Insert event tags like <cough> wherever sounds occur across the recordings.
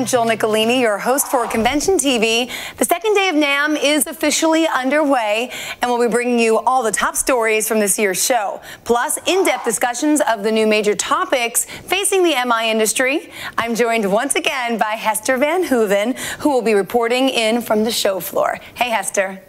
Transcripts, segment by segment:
I'm Jill Nicolini, your host for Convention TV. The second day of NAMM is officially underway, and we'll be bringing you all the top stories from this year's show, plus in-depth discussions of the new major topics facing the MI industry. I'm joined once again by Hester Van Hooven, who will be reporting in from the show floor. Hey, Hester.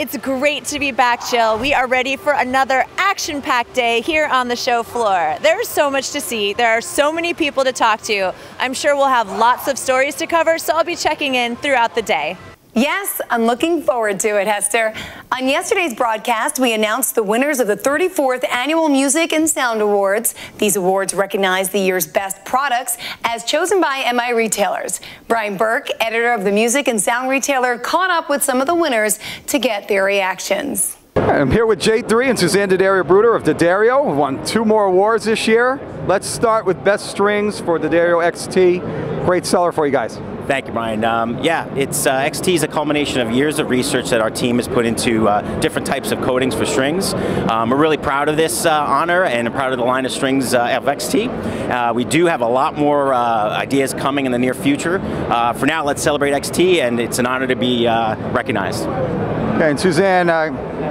It's great to be back, Jill. We are ready for another action packed day here on the show floor. There's so much to see, there are so many people to talk to. I'm sure we'll have lots of stories to cover, so I'll be checking in throughout the day. Yes, I'm looking forward to it, Hester. On yesterday's broadcast, we announced the winners of the 34th Annual Music and Sound Awards. These awards recognize the year's best products as chosen by MI retailers. Brian Burke, editor of the Music and Sound Retailer, caught up with some of the winners to get their reactions. I'm here with J3 and Suzanne D'Addario Bruder of D'Addario. Won two more awards this year. Let's start with Best Strings for D'Addario XT. Great seller for you guys. Thank you, Brian. Um, yeah, it's uh, XT is a culmination of years of research that our team has put into uh, different types of coatings for strings. Um, we're really proud of this uh, honor and proud of the line of strings uh, of XT. Uh, we do have a lot more uh, ideas coming in the near future. for now, let's celebrate XT, and it's an honor to be recognized. Okay, and Suzanne,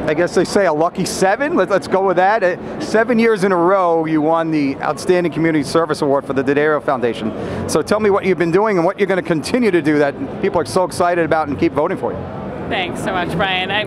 I guess they say a lucky seven. Let, us go with that. Uh, seven years in a row, you won the Outstanding Community Service Award for the D'Addario Foundation. So tell me what you've been doing and what you're going to continue to do that people are so excited about and keep voting for you. Thanks so much, Brian. I,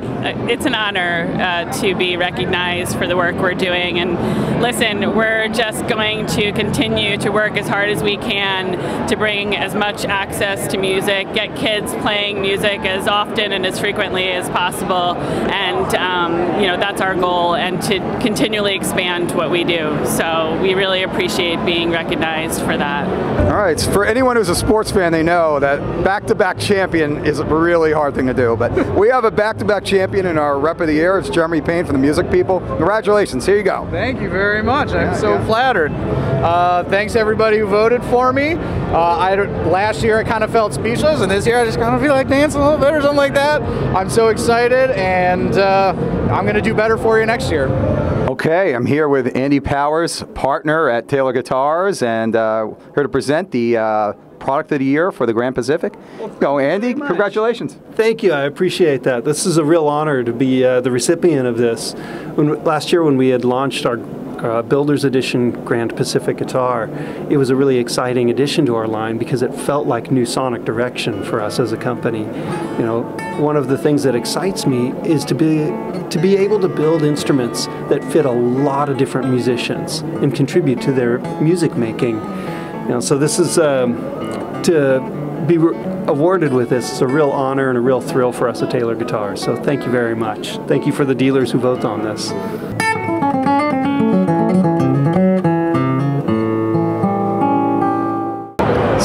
it's an honor uh, to be recognized for the work we're doing. And listen, we're just going to continue to work as hard as we can to bring as much access to music, get kids playing music as often and as frequently as possible. And, um, you know, that's our goal, and to continually expand what we do. So we really appreciate being recognized for that. All right. For anyone who's a sports fan, they know that back to back champion is a really hard thing to do. But <laughs> we have a back-to-back champion in our rep of the year. It's Jeremy Payne from the Music People. Congratulations. Here you go. Thank you very much. I'm so yeah. flattered. Uh, thanks everybody who voted for me. Uh, I last year I kind of felt speechless, and this year I just kind of feel like dancing a little bit or something like that. I'm so excited, and uh, I'm going to do better for you next year. Okay, I'm here with Andy Powers, partner at Taylor Guitars, and uh, here to present the uh, product of the year for the Grand Pacific. Go, Andy. Congratulations. Thank you. I appreciate that. This is a real honor to be uh, the recipient of this. When, last year, when we had launched our uh, Builder's Edition Grand Pacific guitar, it was a really exciting addition to our line because it felt like new sonic direction for us as a company. You know, one of the things that excites me is to be to be able to build instruments that fit a lot of different musicians and contribute to their music making. You know, so this is um, to be awarded with this is a real honor and a real thrill for us at Taylor Guitars. So thank you very much. Thank you for the dealers who vote on this.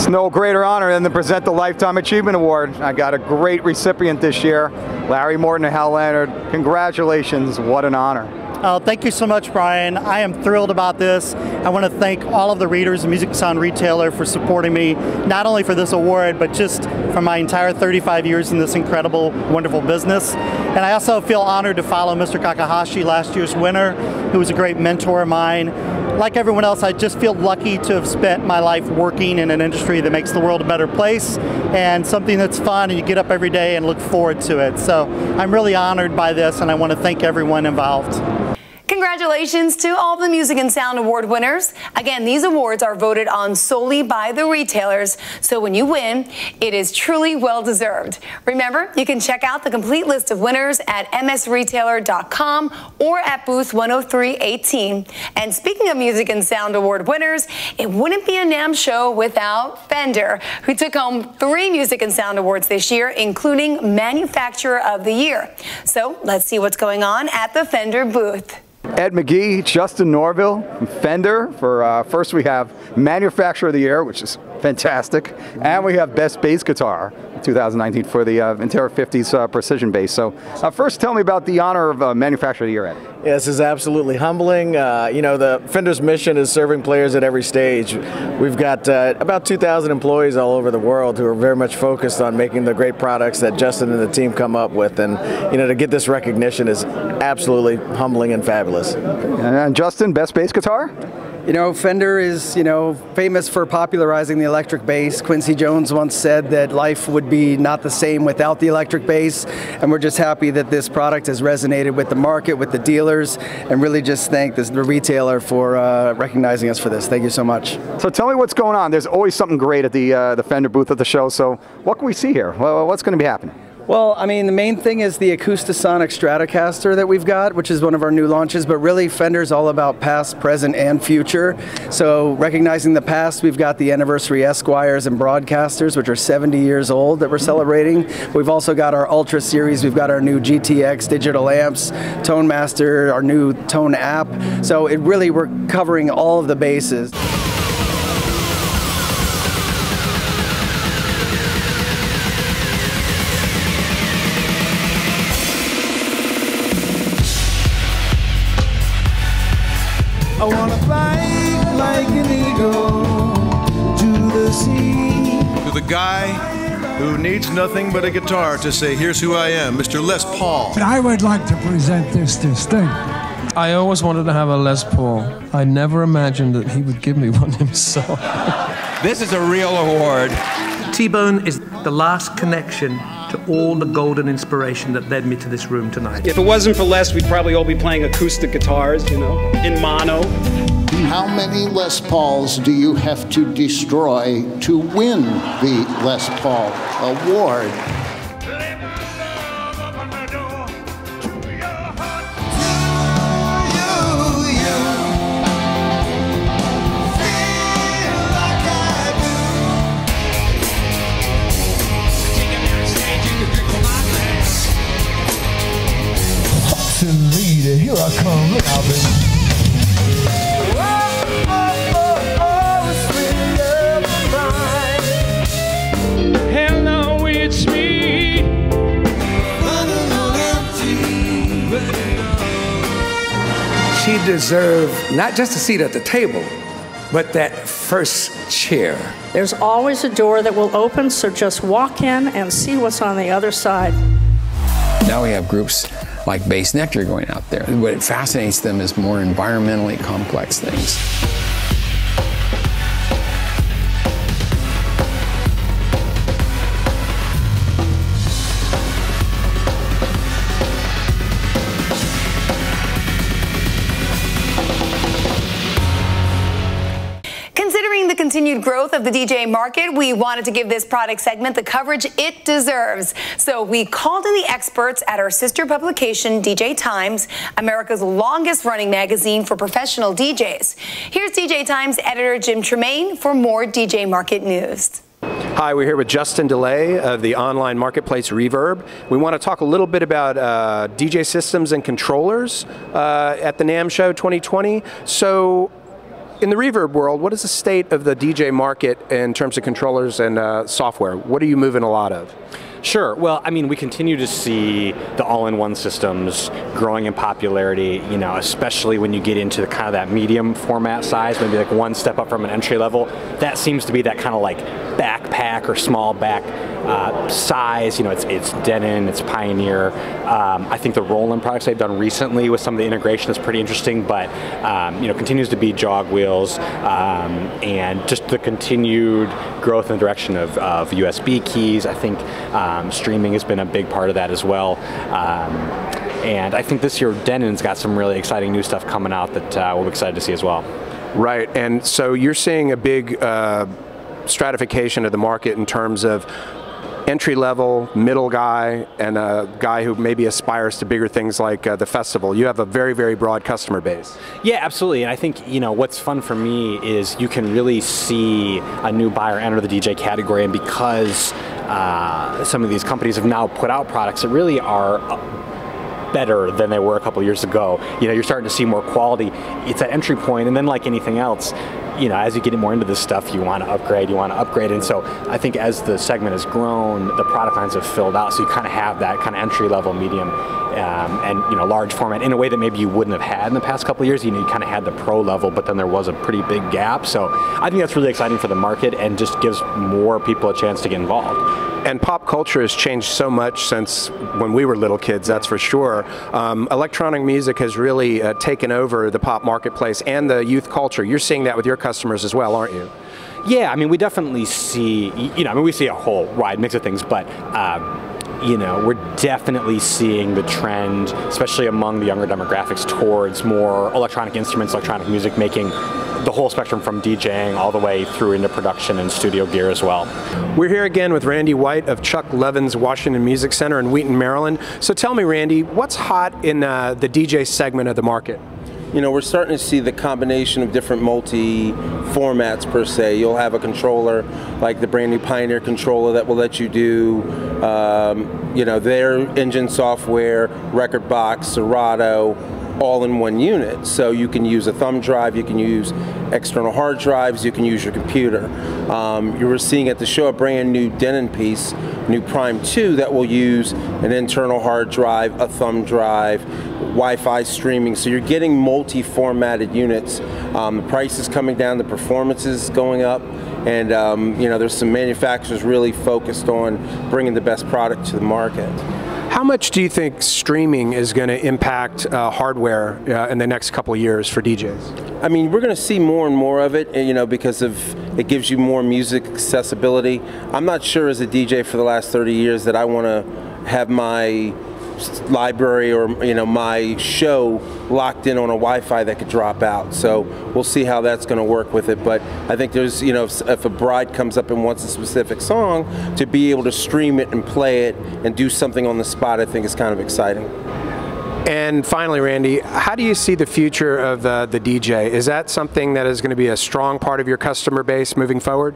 No greater honor than to present the Lifetime Achievement Award. I got a great recipient this year, Larry Morton and Hal Leonard. Congratulations, what an honor. Uh, thank you so much, Brian. I am thrilled about this. I want to thank all of the readers of Music Sound Retailer for supporting me, not only for this award, but just for my entire 35 years in this incredible, wonderful business. And I also feel honored to follow Mr. Kakehashi, last year's winner, who was a great mentor of mine. Like everyone else, I just feel lucky to have spent my life working in an industry that makes the world a better place and something that's fun and you get up every day and look forward to it. So I'm really honored by this and I want to thank everyone involved. Congratulations to all the Music and Sound Award winners. Again, these awards are voted on solely by the retailers, so when you win, it is truly well deserved. Remember, you can check out the complete list of winners at msretailer.com or at booth 10318. And speaking of Music and Sound Award winners, it wouldn't be a NAMM show without Fender, who took home three Music and Sound Awards this year, including Manufacturer of the Year. So let's see what's going on at the Fender booth. Ed Magee, Justin Norvell, Fender. For uh, first, we have Manufacturer of the Year, which is fantastic, and we have Best Bass Guitar 2019 for the uh, Vintera 50s uh, Precision Bass. So, uh, first, tell me about the honor of uh, Manufacturer of the Year. Yeah, this is absolutely humbling. Uh, you know, the Fender's mission is serving players at every stage. We've got uh, about 2,000 employees all over the world who are very much focused on making the great products that Justin and the team come up with, and you know, to get this recognition is absolutely humbling and fabulous. And Justin, Best Bass Guitar. You know, Fender is, you know, famous for popularizing the electric bass. Quincy Jones once said that life would be not the same without the electric bass, and we're just happy that this product has resonated with the market, with the dealers, and really just thank this, the retailer for uh, recognizing us for this. Thank you so much. So tell me what's going on. There's always something great at the uh, the Fender booth at the show. So what can we see here? Well, what's going to be happening? Well, I mean, the main thing is the Acoustasonic Stratocaster that we've got, which is one of our new launches, but really Fender's all about past, present, and future. So, recognizing the past, we've got the Anniversary Esquires and Broadcasters, which are 70 years old that we're celebrating. We've also got our Ultra series, we've got our new GTX digital amps, Tone Master, our new Tone app. So, it really, we're covering all of the bases. Wanna fly like an eagle to the sea. To the guy who needs nothing but a guitar to say, here's who I am, Mr. Les Paul. But I would like to present this to Sting. I always wanted to have a Les Paul. I never imagined that he would give me one himself. This is a real award. T-Bone is the last connection to all the golden inspiration that led me to this room tonight. If it wasn't for Les, we'd probably all be playing acoustic guitars, you know, in mono. How many Les Pauls do you have to destroy to win the Les Paul Award? She deserved not just a seat at the table, but that first chair. There's always a door that will open, so just walk in and see what's on the other side. Now we have groups like Base Nectar going out there. What fascinates them is more environmentally complex things. The DJ market, we wanted to give this product segment the coverage it deserves. So we called in the experts at our sister publication, DJ Times, America's longest running magazine for professional DJs. Here's DJ Times editor Jim Tremayne for more DJ market news. Hi, we're here with Justin DeLay of the online marketplace Reverb. We want to talk a little bit about uh, DJ systems and controllers uh, at the NAMM Show 2020. So, in the Reverb world, what is the state of the DJ market in terms of controllers and uh, software? What are you moving a lot of? Sure. Well, I mean, we continue to see the all-in-one systems growing in popularity. You know, especially when you get into the kind of that medium format size, maybe like one step up from an entry level. That seems to be that kind of like backpack or small back uh, size. You know, it's it's Denon, it's Pioneer. Um, I think the Roland products they've done recently with some of the integration is pretty interesting, but um, you know, continues to be jog wheels um, and just the continued growth in the direction of, of USB keys. I think. Um, streaming has been a big part of that as well. Um, and I think this year Denon's got some really exciting new stuff coming out that uh, we're excited to see as well. Right, and so you're seeing a big uh, stratification of the market in terms of entry level, middle guy, and a guy who maybe aspires to bigger things like uh, the festival. You have a very, very broad customer base. Yeah, absolutely. And I think you know what's fun for me is you can really see a new buyer enter the DJ category, and because uh, some of these companies have now put out products that really are better than they were a couple years ago. You know, you're starting to see more quality. It's that entry point, and then like anything else, you know, as you get more into this stuff, you want to upgrade, you want to upgrade, and so I think as the segment has grown, the product lines have filled out, so you kind of have that kind of entry level, medium, um, and you know, large format in a way that maybe you wouldn't have had in the past couple years. You know, you kind of had the pro level, but then there was a pretty big gap. So I think that's really exciting for the market and just gives more people a chance to get involved. And pop culture has changed so much since when we were little kids, that's for sure. Um, electronic music has really uh, taken over the pop marketplace and the youth culture. You're seeing that with your customers as well, aren't you? Yeah, I mean, we definitely see, you know, I mean, we see a whole wide mix of things, but. Um, you know, we're definitely seeing the trend, especially among the younger demographics, towards more electronic instruments, electronic music making the whole spectrum from DJing all the way through into production and studio gear as well. We're here again with Randy White of Chuck Levin's Washington Music Center in Wheaton, Maryland. So tell me, Randy, what's hot in uh, the DJ segment of the market? you know, we're starting to see the combination of different multi formats per se. You'll have a controller like the brand new Pioneer controller that will let you do, um, you know, their engine software, rekordbox, Serato, all in one unit. So you can use a thumb drive, you can use external hard drives, you can use your computer. Um, you were seeing at the show a brand new Denon piece, new Prime 2, that will use an internal hard drive, a thumb drive, Wi-Fi streaming. So you're getting multi-formatted units. Um, the price is coming down, the performance is going up, and um, you know there's some manufacturers really focused on bringing the best product to the market. How much do you think streaming is going to impact uh, hardware uh, in the next couple years for DJs? I mean, we're going to see more and more of it, you know, because of it gives you more music accessibility. I'm not sure as a DJ for the last 30 years that I want to have my library or you know my show locked in on a Wi-Fi that could drop out. So we'll see how that's going to work with it. But I think there's you know if, if, a bride comes up and wants a specific song, to be able to stream it and play it and do something on the spot, I think is kind of exciting. And finally, Randy, how do you see the future of uh, the DJ? Is that something that is going to be a strong part of your customer base moving forward?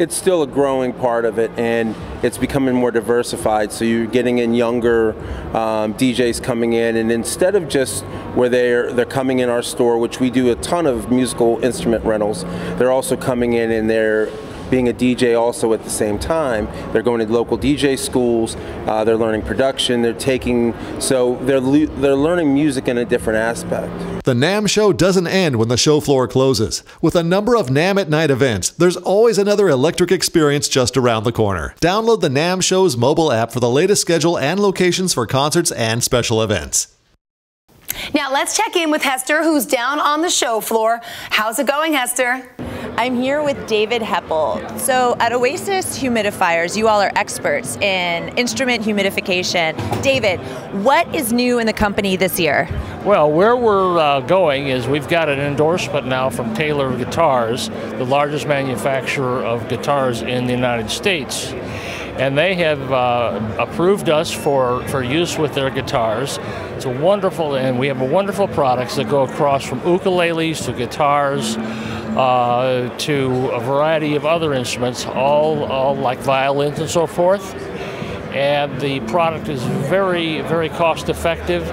It's still a growing part of it and it's becoming more diversified. So you're getting in younger um, DJs coming in and instead of just where they're they're coming in our store, which we do a ton of musical instrument rentals, they're also coming in and they're being a DJ also at the same time. They're going to local DJ schools. Uh, they're learning production. They're taking so they're they're learning music in a different aspect. The NAMM show doesn't end when the show floor closes. With a number of NAMM at Night events, there's always another electric experience just around the corner. Download the NAMM show's mobile app for the latest schedule and locations for concerts and special events. Now let's check in with Hester, who's down on the show floor. How's it going, Hester? I'm here with David Heppel. So at Oasis Humidifiers, you all are experts in instrument humidification. David, what is new in the company this year? Well, where we're uh, going is we've got an endorsement now from Taylor Guitars, the largest manufacturer of guitars in the United States. And they have uh, approved us for, for use with their guitars. It's a wonderful, and we have a wonderful products that go across from ukuleles to guitars uh, to a variety of other instruments, all, all like violins and so forth. And the product is very, very cost effective.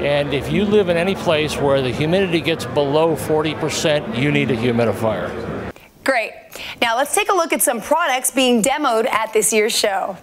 And if you live in any place where the humidity gets below 40%, you need a humidifier. Great. Now let's take a look at some products being demoed at this year's show.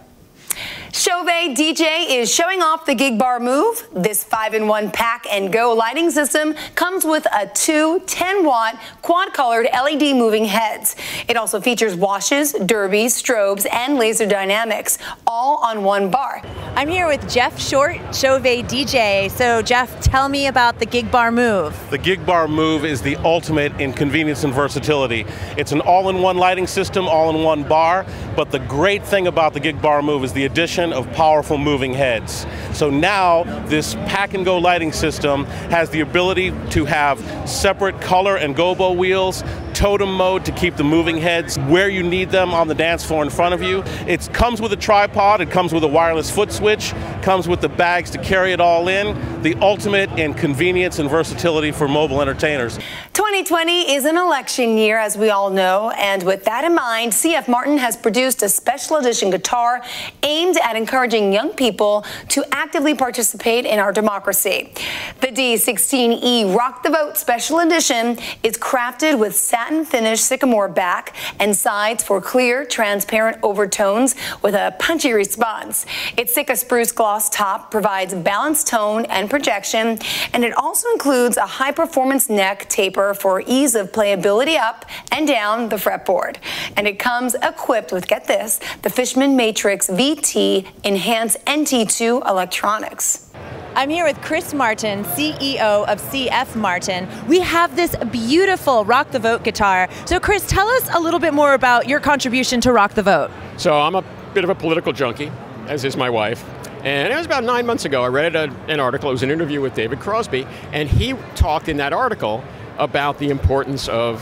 Chauvet DJ is showing off the Gig Bar Move. This 5-in-1 pack and go lighting system comes with a two 10-watt quad-colored LED moving heads. It also features washes, derbies, strobes, and laser dynamics, all on one bar. I'm here with Jeff Short, Chauvet DJ. So Jeff, tell me about the Gig Bar Move. The Gig Bar Move is the ultimate in convenience and versatility. It's an all-in-one lighting system, all-in-one bar, but the great thing about the Gig Bar Move is the addition of powerful moving heads. So now this pack and go lighting system has the ability to have separate color and gobo wheels, totem mode to keep the moving heads where you need them on the dance floor in front of you. It comes with a tripod, it comes with a wireless foot switch, comes with the bags to carry it all in. The ultimate in convenience and versatility for mobile entertainers. 2020 is an election year, as we all know, and with that in mind, CF Martin has produced a special edition guitar aimed at encouraging young people to actively participate in our democracy. The D16E Rock the Vote Special Edition is crafted with satin finish sycamore back and sides for clear, transparent overtones with a punchy response. Its Sitka spruce gloss gloss top provides balanced tone and projection, and it also includes a high performance neck taper for ease of playability up and down the fretboard. And it comes equipped with, get this, the Fishman Matrix VT Enhanced NT2 electronics. I'm here with Chris Martin, CEO of CF Martin. We have this beautiful Rock the Vote guitar. So, Chris, tell us a little bit more about your contribution to Rock the Vote. So, I'm a bit of a political junkie, as is my wife. And it was about nine months ago, I read a, an article, it was an interview with David Crosby, and he talked in that article about the importance of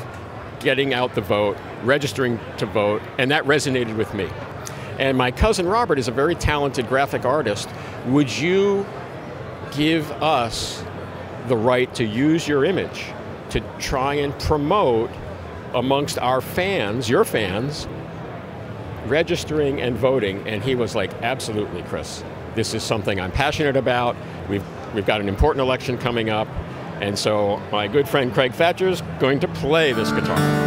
getting out the vote, registering to vote, and that resonated with me. And my cousin Robert is a very talented graphic artist. Would you give us the right to use your image to try and promote amongst our fans, your fans, registering and voting. And he was like, absolutely, Chris. This is something I'm passionate about. We've, we've got an important election coming up. And so my good friend Craig Thatcher is going to play this guitar.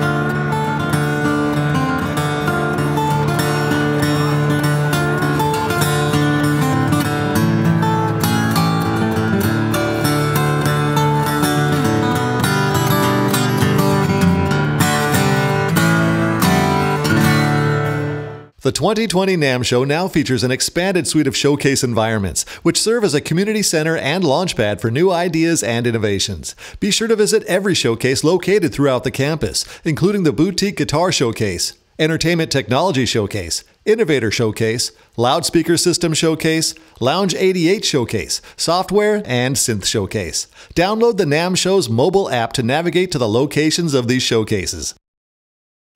The 2020 NAMM show now features an expanded suite of showcase environments, which serve as a community center and launchpad for new ideas and innovations. Be sure to visit every showcase located throughout the campus, including the Boutique Guitar Showcase, Entertainment Technology Showcase, Innovator Showcase, Loudspeaker System Showcase, Lounge 88 Showcase, Software, and Synth Showcase. Download the NAMM Show's mobile app to navigate to the locations of these showcases.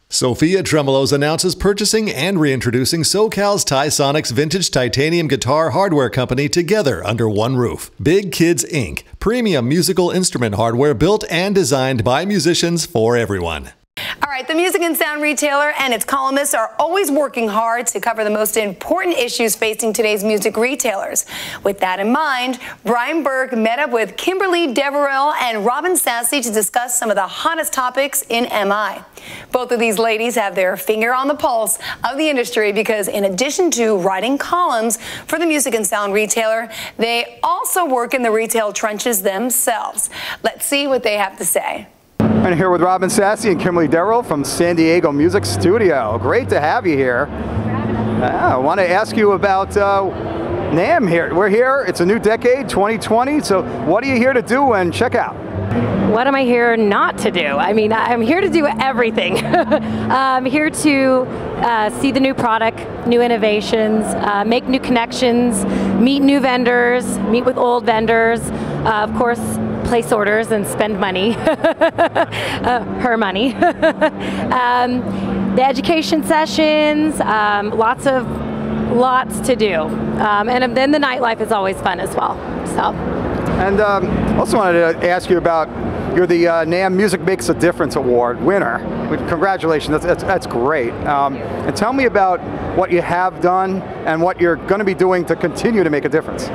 Sophia Tremolos announces purchasing and reintroducing SoCal's Tysonics vintage titanium guitar hardware company together under one roof. Big Kids Inc., premium musical instrument hardware built and designed by musicians for everyone. All right, the Music and Sound retailer and its columnists are always working hard to cover the most important issues facing today's music retailers. With that in mind, Brian Burke met up with Kimberly Deverell and Robin Sassy to discuss some of the hottest topics in MI. Both of these ladies have their finger on the pulse of the industry because in addition to writing columns for the Music and Sound retailer, they also work in the retail trenches themselves. Let's see what they have to say. And here with Robin Sassy and Kimberly Darrell from San Diego Music Studio. Great to have you here. I want to ask you about uh, NAMM here. We're here, it's a new decade, 2020, so what are you here to do and check out? What am I here not to do? I mean, I'm here to do everything. <laughs> I'm here to uh, see the new product, new innovations, uh, make new connections, meet new vendors, meet with old vendors, uh, of course, place orders and spend money, <laughs> uh, her money. <laughs> um, the education sessions, um, lots of lots to do, um, and then the nightlife is always fun as well. So. And um, also wanted to ask you about you're the uh, NAMM Music Makes a Difference Award winner. Congratulations, that's, that's, that's great. Um, and tell me about what you have done and what you're going to be doing to continue to make a difference.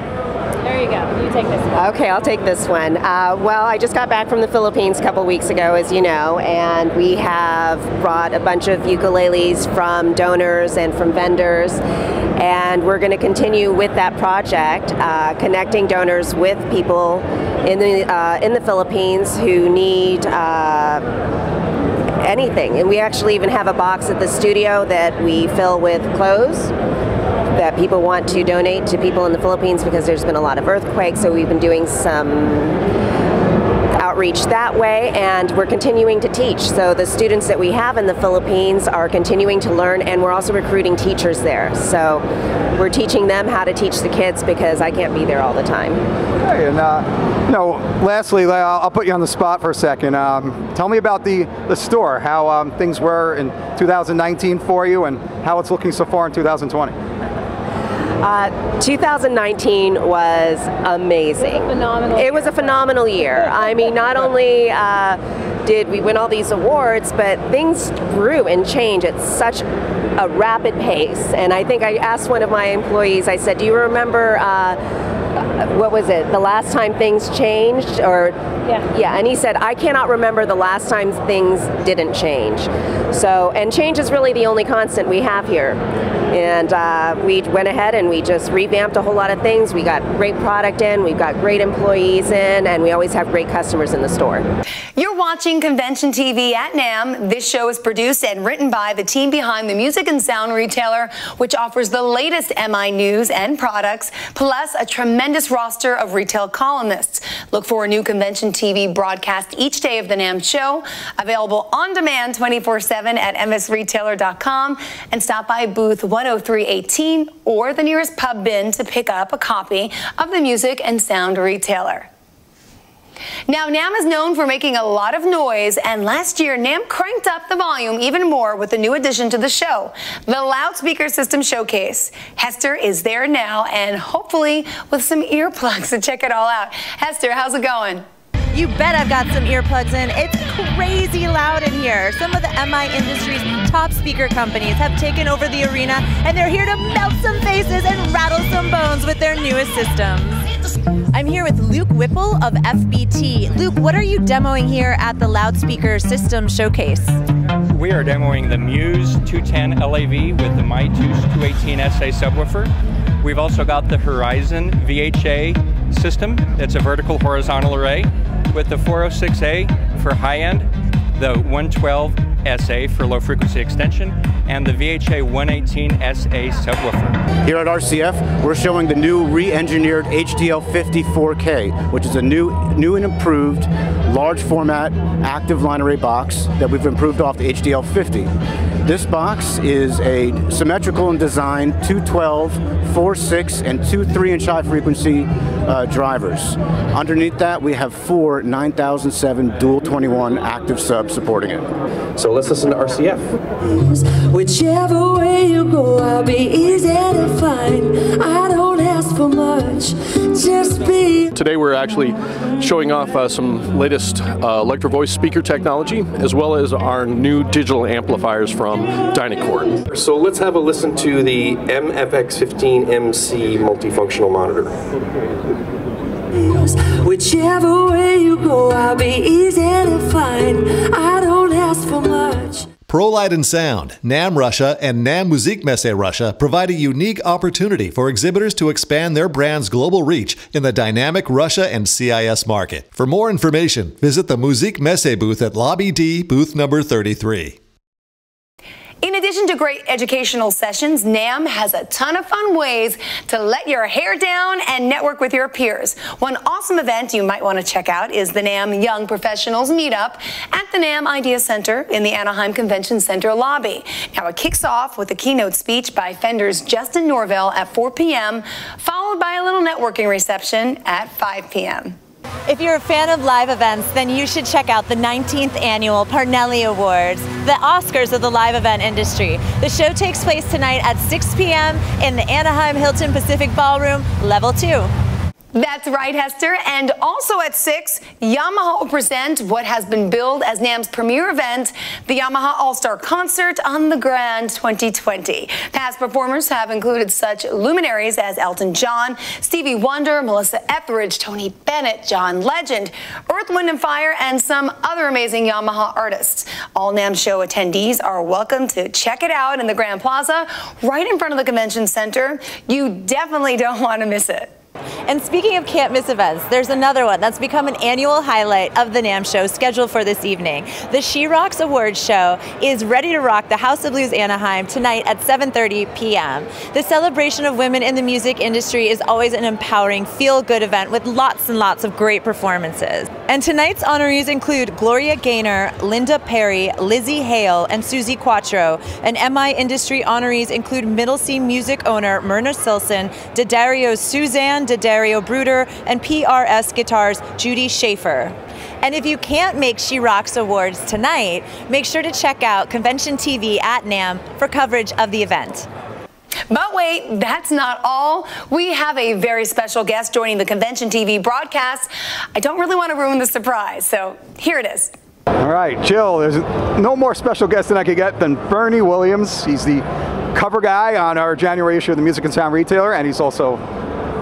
There you go. You take this one. Okay, I'll take this one. Uh, well, I just got back from the Philippines a couple weeks ago, as you know, and we have brought a bunch of ukuleles from donors and from vendors, and we're going to continue with that project, uh, connecting donors with people in the uh, in the Philippines who need uh, anything. And we actually even have a box at the studio that we fill with clothes that people want to donate to people in the Philippines because there's been a lot of earthquakes, so we've been doing some outreach that way and we're continuing to teach. So the students that we have in the Philippines are continuing to learn and we're also recruiting teachers there. So we're teaching them how to teach the kids because I can't be there all the time. Hey, and uh, you lastly, I'll put you on the spot for a second. Um, tell me about the, the store, how um, things were in 2019 for you and how it's looking so far in 2020. Uh, 2019 was amazing. phenomenal. It was a phenomenal year. I mean, not <laughs> only uh, did we win all these awards, but things grew and changed at such a rapid pace. And I think I asked one of my employees, I said, Do you remember? Uh, what was it? The last time things changed, or yeah, yeah. And he said, I cannot remember the last time things didn't change. So, and change is really the only constant we have here. And uh, we went ahead and we just revamped a whole lot of things. We got great product in, we've got great employees in, and we always have great customers in the store. You're watching Convention TV at NAMM. This show is produced and written by the team behind the music and sound retailer, which offers the latest MI news and products, plus a tremendous roster of retail columnists. Look for a new Convention TV broadcast each day of the NAMM show, available on demand 24 7 at msretailer.com, and stop by booth 10318 or the nearest pub bin to pick up a copy of the music and sound retailer. Now, NAMM is known for making a lot of noise, and last year, NAMM cranked up the volume even more with a new addition to the show, the Loudspeaker System Showcase. Hester is there now, and hopefully with some earplugs to check it all out. Hester, how's it going? You bet I've got some earplugs in. It's crazy loud in here. Some of the MI industry's top speaker companies have taken over the arena, and they're here to melt some faces and rattle some bones with their newest systems. I'm here with Luke Whipple of FBT. Luke, what are you demoing here at the Loudspeaker System Showcase? We are demoing the Muse 210 LAV with the Mitus 218 SA subwoofer. We've also got the Horizon VHA system. It's a vertical horizontal array with the 406A for high end, the 112 SA for low frequency extension, and the VHA 118 SA subwoofer. Here at RCF, we're showing the new re-engineered HDL50 4K, which is a new, new and improved large format active line array box that we've improved off the HDL50. This box is a symmetrical in design 212, 4, 6, and two 3 inch high frequency uh, drivers. Underneath that, we have four 9007 dual 21 active subs supporting it. So let's listen to RCF. Whichever way you go, I'll be easy to find. I don't ask for much, just be. Today we're actually showing off uh, some latest uh, Electro Voice speaker technology, as well as our new digital amplifiers from Dynacord. So let's have a listen to the MFX15MC multifunctional monitor. Whichever way you go, I'll be easy to find. ProLight and Sound, NAMM Russia, and NAMM Musikmesse Russia provide a unique opportunity for exhibitors to expand their brand's global reach in the dynamic Russia and CIS market. For more information, visit the Musikmesse booth at Lobby D, booth number 33. In addition to great educational sessions, NAMM has a ton of fun ways to let your hair down and network with your peers. One awesome event you might want to check out is the NAMM Young Professionals Meetup at the NAMM Idea Center in the Anaheim Convention Center lobby. Now, it kicks off with a keynote speech by Fender's Justin Norvell at 4 p.m., followed by a little networking reception at 5 p.m. If you're a fan of live events, then you should check out the 19th annual Parnelli Awards, the Oscars of the live event industry. The show takes place tonight at 6 p.m. in the Anaheim Hilton Pacific Ballroom, level 2. That's right, Hester. And also at 6, Yamaha will present what has been billed as NAMM's premier event, the Yamaha All-Star Concert on the Grand 2020. Past performers have included such luminaries as Elton John, Stevie Wonder, Melissa Etheridge, Tony Bennett, John Legend, Earth, Wind & Fire, and some other amazing Yamaha artists. All NAMM show attendees are welcome to check it out in the Grand Plaza, right in front of the Convention Center. You definitely don't want to miss it. And speaking of can't miss events, there's another one that's become an annual highlight of the NAMM show scheduled for this evening. The She Rocks Awards show is ready to rock the House of Blues Anaheim tonight at 7:30 p.m. The celebration of women in the music industry is always an empowering, feel-good event with lots and lots of great performances. And tonight's honorees include Gloria Gaynor, Linda Perry, Lzzy Hale, and Suzi Quatro. And MI industry honorees include Middle C music owner Myrna Sislen, D'Addario's Suzanne D'Addario Bruder, and PRS Guitars Judy Schaefer. And if you can't make She Rocks Awards tonight, make sure to check out Convention TV at NAMM for coverage of the event. But wait, that's not all. We have a very special guest joining the Convention TV broadcast. I don't really want to ruin the surprise, so here it is. All right, Jill, there's no more special guest than I could get than Bernie Williams. He's the cover guy on our January issue of the Music and Sound Retailer, and he's also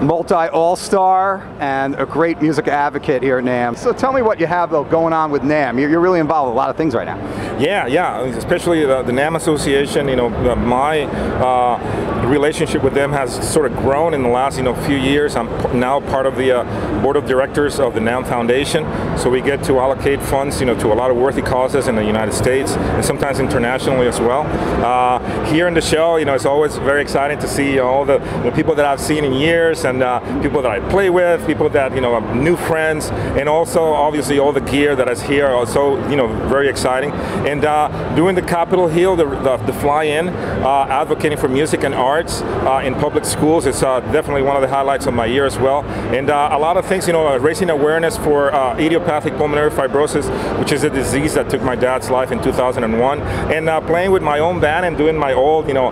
multi all-star and a great music advocate here at NAMM. So tell me what you have though going on with NAMM. You're really involved with a lot of things right now. Yeah, yeah, especially the, the NAMM Association. You know, my uh, relationship with them has sort of grown in the last you know few years. I'm now part of the uh, board of directors of the NAMM Foundation, so we get to allocate funds, you know, to a lot of worthy causes in the United States and sometimes internationally as well. Uh, here in the show, you know, it's always very exciting to see all the, the people that I've seen in years and uh, people that I play with, people that you know, new friends, and also obviously all the gear that is here. Also, you know, very exciting. And uh, doing the Capitol Hill, the, the, the fly-in, uh, advocating for music and arts uh, in public schools is uh, definitely one of the highlights of my year as well. And uh, a lot of things, you know, raising awareness for idiopathic pulmonary fibrosis, which is a disease that took my dad's life in 2001, and playing with my own band and doing my old, you know,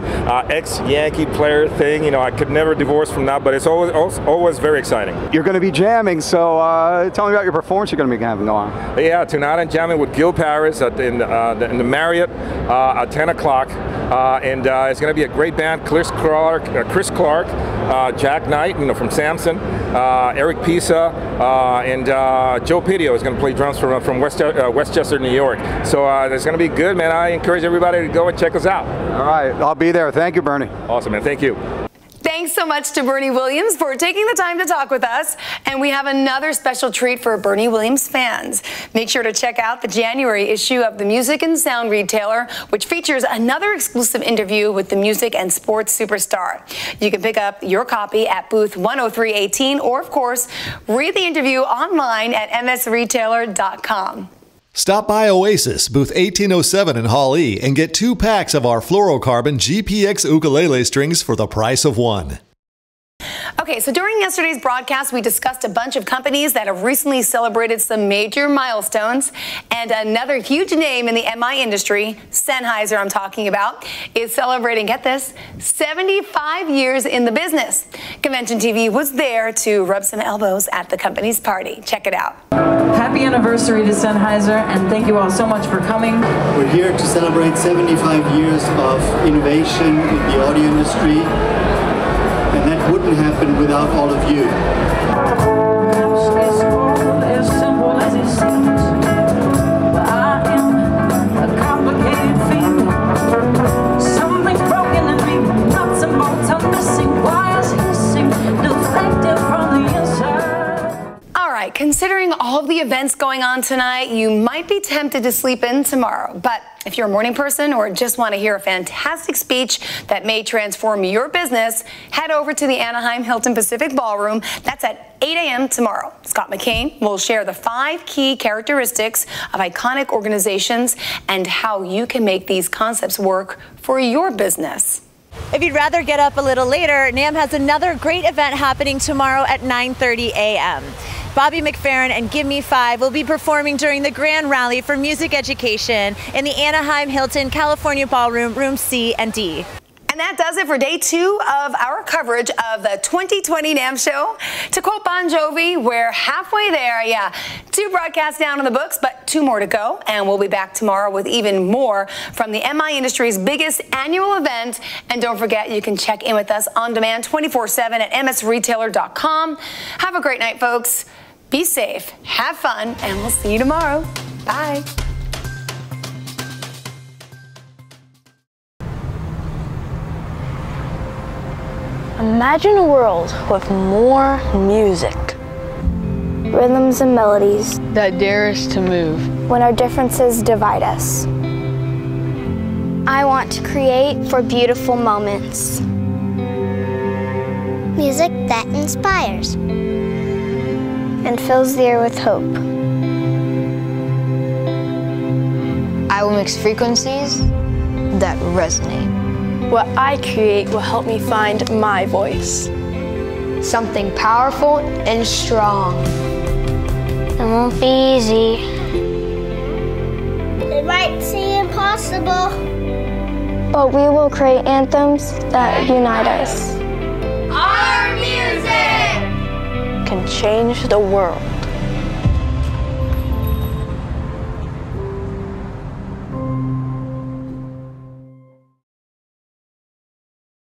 ex-Yankee player thing. You know, I could never divorce from that, but it's always always very exciting. You're going to be jamming, so uh, tell me about your performance you're going to be having on. Yeah, tonight I'm jamming with Gil Parris at, in, the, in the Marriott uh, at 10 o'clock. Uh, and uh, it's going to be a great band. Chris Clark, uh, Chris Clark Jack Knight, you know, from Samson, Eric Pisa, and Joe Pidio is going to play drums from, from West, Westchester, New York. So it's going to be good, man. I encourage everybody to go and check us out. All right, I'll be there. Thank you, Bernie. Awesome, man. Thank you. So much to Bernie Williams for taking the time to talk with us. And we have another special treat for Bernie Williams fans. Make sure to check out the January issue of the Music and Sound Retailer, which features another exclusive interview with the music and sports superstar. You can pick up your copy at booth 10318 or, of course, read the interview online at msretailer.com. Stop by Oasis, booth 1807 in Hall E, and get two packs of our fluorocarbon GPX ukulele strings for the price of one. Okay, so during yesterday's broadcast, we discussed a bunch of companies that have recently celebrated some major milestones. And another huge name in the MI industry, Sennheiser, I'm talking about, is celebrating, get this, 75 years in the business. Convention TV was there to rub some elbows at the company's party. Check it out. Happy anniversary to Sennheiser, and thank you all so much for coming. We're here to celebrate 75 years of innovation in the audio industry and that wouldn't happen without all of you. Considering all of the events going on tonight, you might be tempted to sleep in tomorrow. But if you're a morning person or just want to hear a fantastic speech that may transform your business, head over to the Anaheim Hilton Pacific Ballroom. That's at 8 a.m. tomorrow. Scott McKain will share the five key characteristics of iconic organizations and how you can make these concepts work for your business. If you'd rather get up a little later, NAMM has another great event happening tomorrow at 9.30 a.m. Bobby McFerrin and Gimme5 will be performing during the Grand Rally for Music Education in the Anaheim Hilton California Ballroom, Room C and D. And that does it for day two of our coverage of the 2020 NAMM show. To quote Bon Jovi, we're halfway there. Yeah, two broadcasts down in the books, but two more to go. And we'll be back tomorrow with even more from the MI industry's biggest annual event. And don't forget, you can check in with us on demand 24 7 at msretailer.com. Have a great night, folks. Be safe, have fun, and we'll see you tomorrow. Bye. Imagine a world with more music. Rhythms and melodies that dare us to move when our differences divide us. I want to create for beautiful moments. Music that inspires and fills the air with hope. I will mix frequencies that resonate. What I create will help me find my voice. Something powerful and strong. It won't be easy. It might seem impossible. But we will create anthems that unite us. Our music! can change the world.